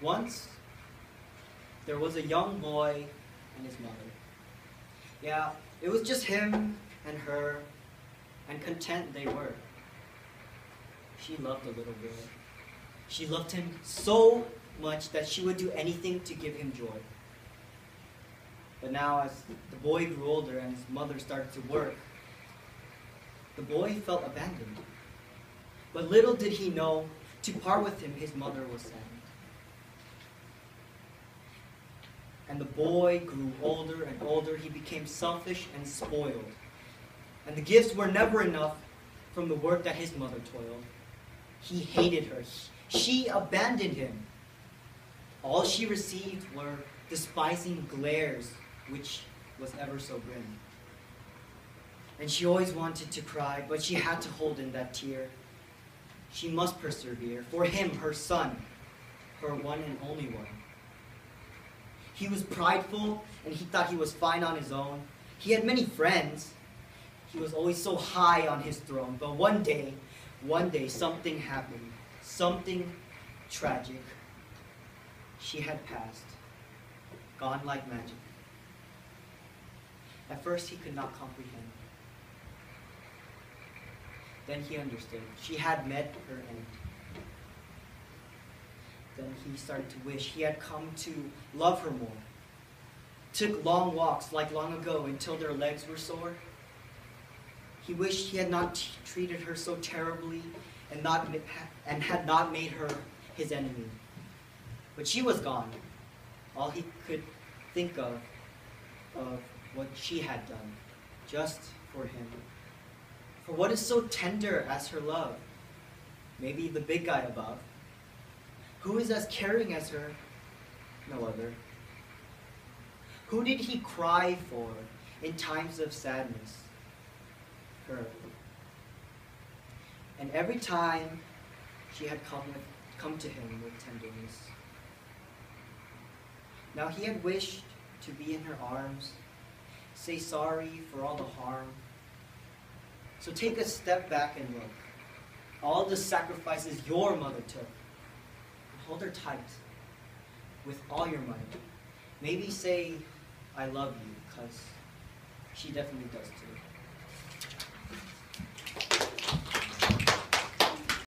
Once, there was a young boy and his mother. Yeah, it was just him and her, and content they were. She loved the little boy. She loved him so much that she would do anything to give him joy. But now, as the boy grew older and his mother started to work, the boy felt abandoned. But little did he know, to part with him, his mother was sad. And the boy grew older and older. He became selfish and spoiled. And the gifts were never enough from the work that his mother toiled. He hated her. She abandoned him. All she received were despising glares, which was ever so grim. And she always wanted to cry, but she had to hold in that tear. She must persevere for him, her son, her one and only one. He was prideful and he thought he was fine on his own. He had many friends. He was always so high on his throne. But one day, one day, something happened. Something tragic. She had passed, gone like magic. At first, he could not comprehend. Then he understood. She had met her end. Then he started to wish he had come to love her more. Took long walks like long ago until their legs were sore. He wished he had not treated her so terribly and, not, and had not made her his enemy. But she was gone. All he could think of, of what she had done, just for him. For what is so tender as her love? Maybe the big guy above. Who is as caring as her? No other. Who did he cry for in times of sadness? Her. And every time she had come, with, come to him with tenderness. Now he had wished to be in her arms, say sorry for all the harm. So take a step back and look. All the sacrifices your mother took hold her tight with all your might. Maybe say, I love you, because she definitely does too.